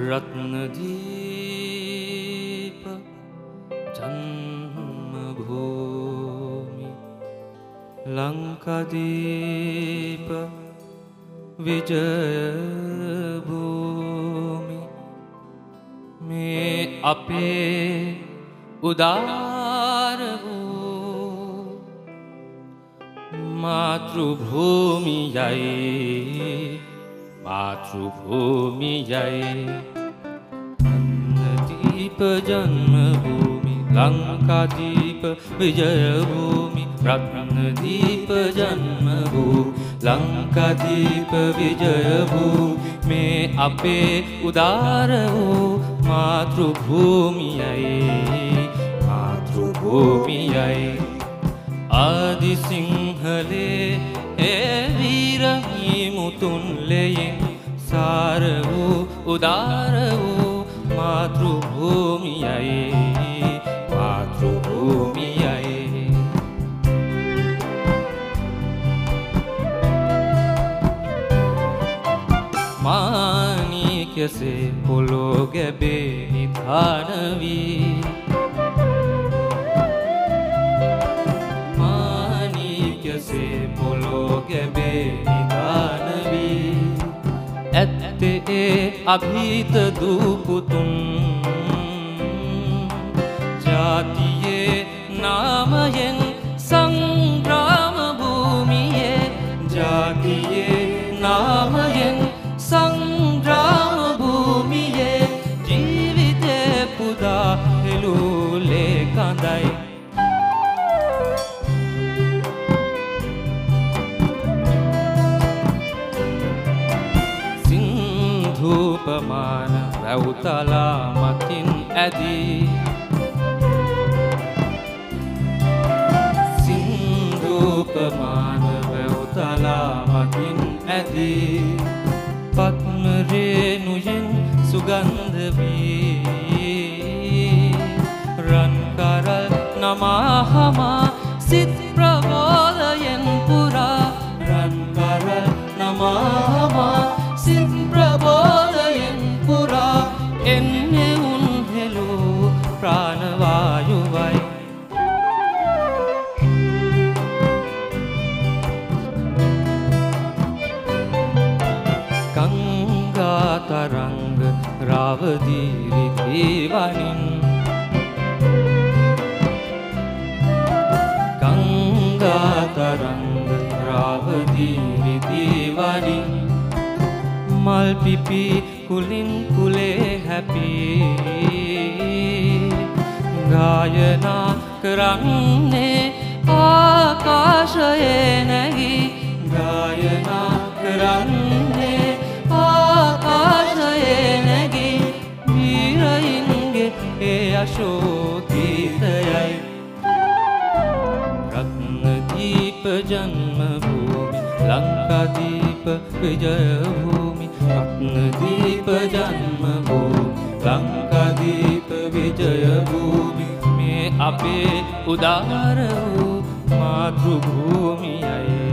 රත්නදීප ජන්මභූමි ලංකදීප විජයභූමි මේ අපේ උදාර වූ මාතෘභූමියයි මාතෘභූමියයි දීප ජන්මභූමි ලංකාදීප විජයභූමි රත්නදීප ජන්මභූ ලංකාදීප විජයභූ මේ අපේ උදාර වූ මාතෘභූමියයි මාතෘභූමියයි ආදිසිංහලේ ඒවීරහි මුතුන්ලයෙන් සාර වූ උදාර වූ මාතෘභූමියයි මාතෘභූමියයි මානීකසේ පොලෝ ගැබේ නිධානවී මානීකසේ ඇත්තේ ඒ අභීත දූපුතුන් ජාතියේ සින්ධූපමාන වැව්තලා මතින් ඇදී. සින්ධූපමාන වැව්තලා මතින් ඇදී. පත්මරේනුයෙන් සුගන්ධවී රන්කරල් නමාහමා සිත් ප්‍රබෝධයෙන් පුරා. රන්කරල් නමාහමා රාවදීරිදේවනින් ගංගාතරංග රාවදීරිදේවනින් මල්පිපි කුලින් කුලේ හැපී. ගායනා කරන්නේ ආකාශයේ නැගී ඒ අශෝකීතයයි. රත්නදීප ජන්මභූමි ලංකාදීප විජයභූමි රත්නදීප ජන්මභූමි ලංකාදීප විජයභූමි. මේ අපේ උදාර වූ මාතෘභූමියයි. මාතෘභූමියයි